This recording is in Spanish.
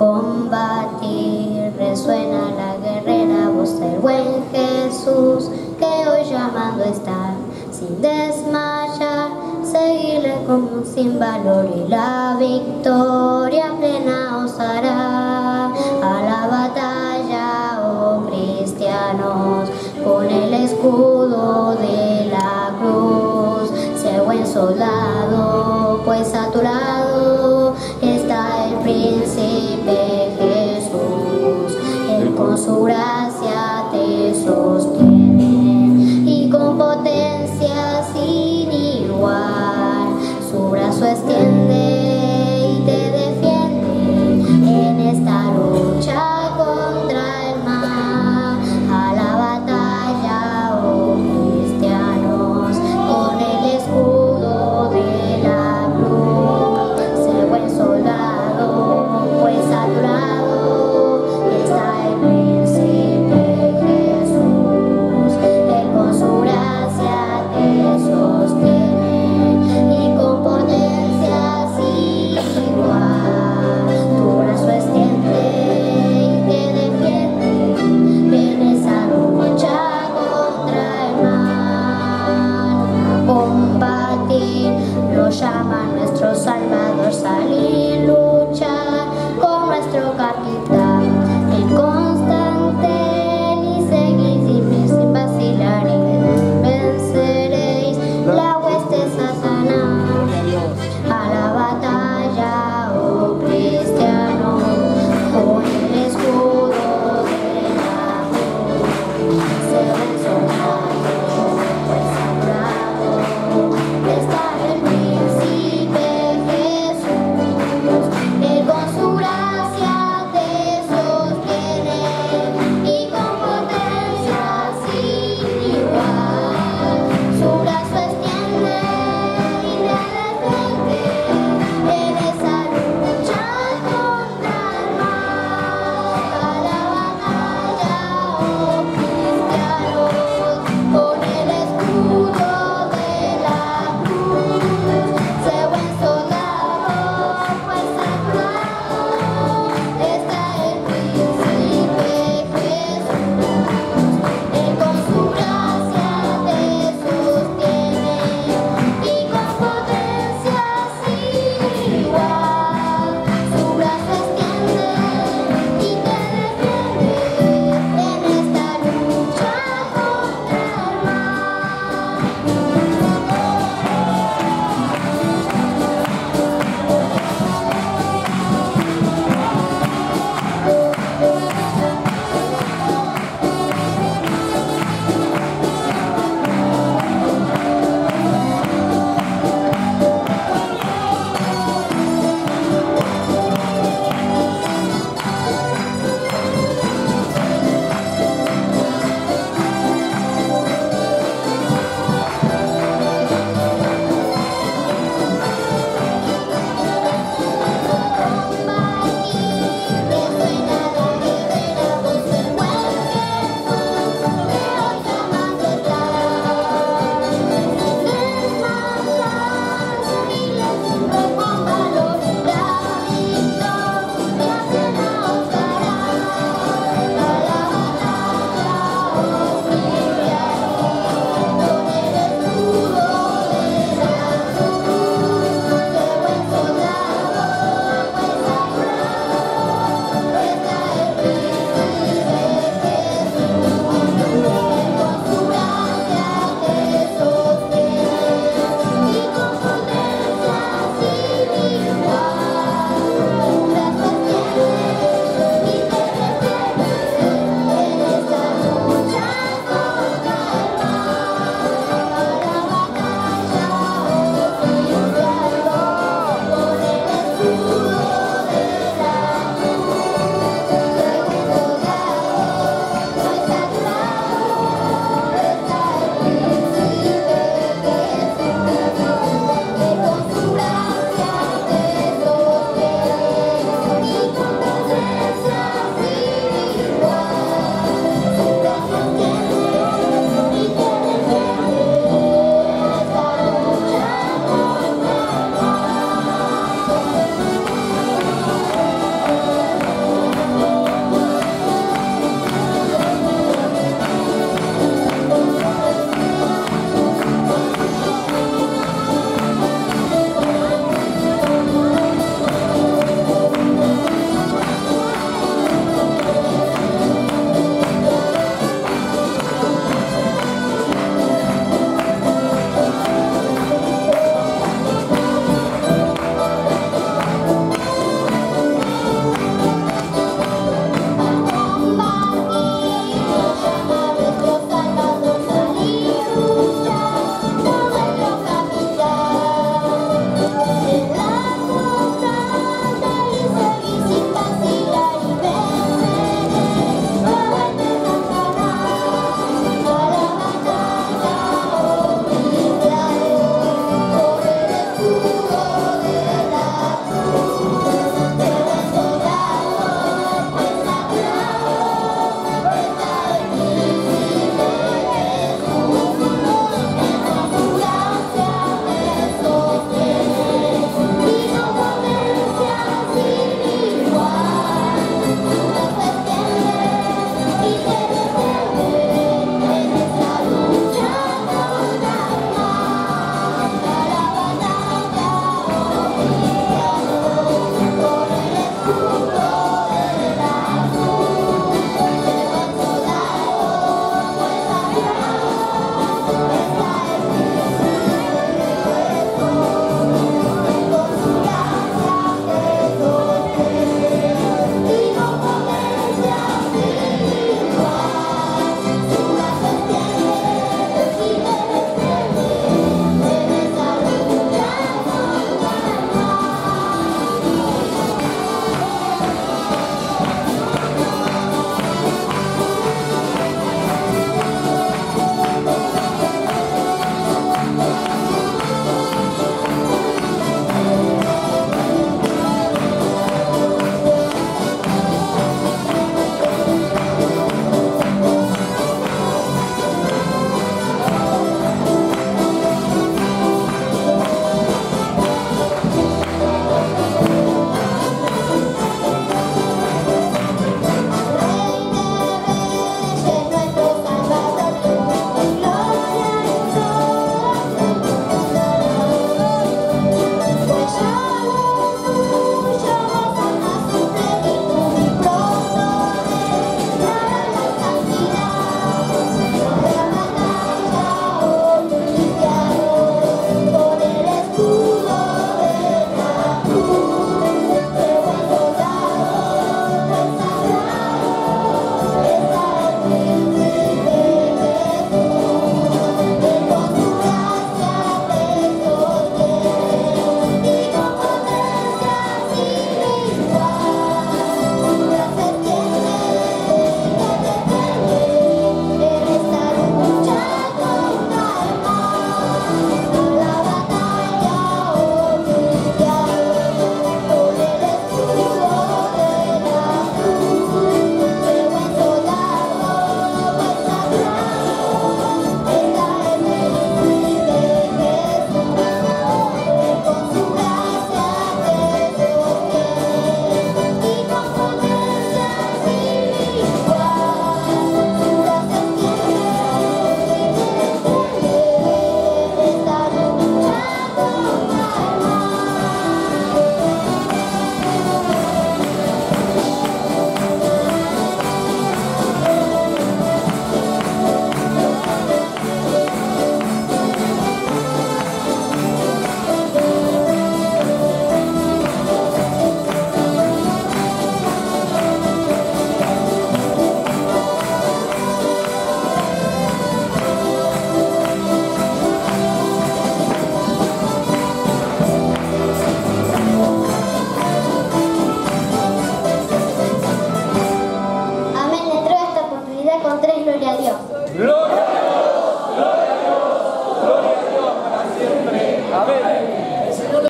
combatir. Resuena la guerrera voz del buen Jesús, que hoy llamando está sin desmayar. Seguirle como un sin valor y la victoria plena os hará. A la batalla, oh cristianos, con el escudo de la cruz, se buen soldado.